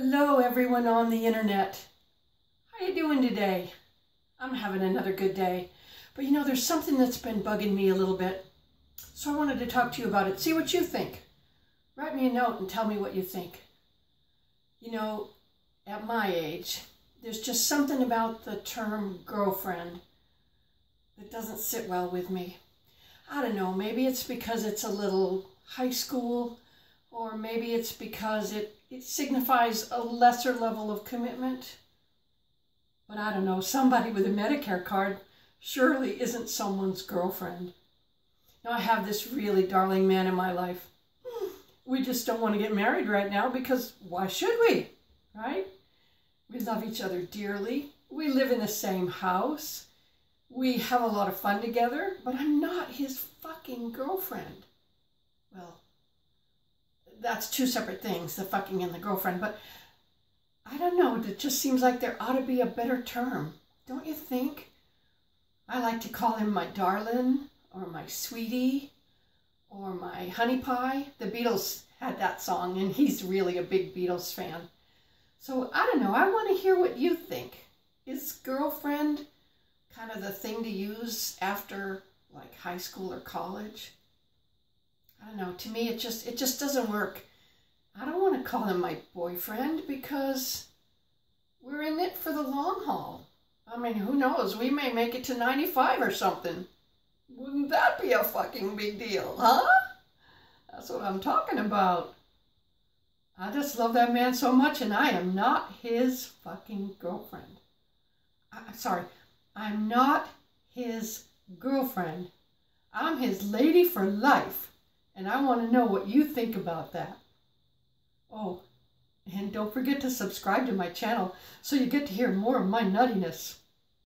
Hello everyone on the internet. How you doing today? I'm having another good day. But you know, there's something that's been bugging me a little bit. So I wanted to talk to you about it. See what you think. Write me a note and tell me what you think. You know, at my age, there's just something about the term girlfriend that doesn't sit well with me. I don't know, maybe it's because it's a little high school, or maybe it's because it, it signifies a lesser level of commitment. But I don't know, somebody with a Medicare card surely isn't someone's girlfriend. Now, I have this really darling man in my life. Hmm, we just don't want to get married right now because why should we? Right? We love each other dearly. We live in the same house. We have a lot of fun together, but I'm not his fucking girlfriend. Well, that's two separate things, the fucking and the girlfriend, but I don't know, it just seems like there ought to be a better term. Don't you think? I like to call him my darling, or my sweetie, or my honey pie. The Beatles had that song, and he's really a big Beatles fan. So I don't know, I want to hear what you think. Is girlfriend kind of the thing to use after like high school or college? I don't know. To me, it just it just doesn't work. I don't want to call him my boyfriend because we're in it for the long haul. I mean, who knows? We may make it to 95 or something. Wouldn't that be a fucking big deal, huh? That's what I'm talking about. I just love that man so much, and I am not his fucking girlfriend. I, sorry, I'm not his girlfriend. I'm his lady for life, and I want to know what you think about that. Oh, and don't forget to subscribe to my channel so you get to hear more of my nuttiness.